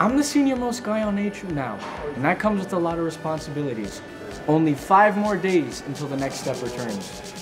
I'm the senior most guy on A Troop now, and that comes with a lot of responsibilities. Only five more days until the next step returns.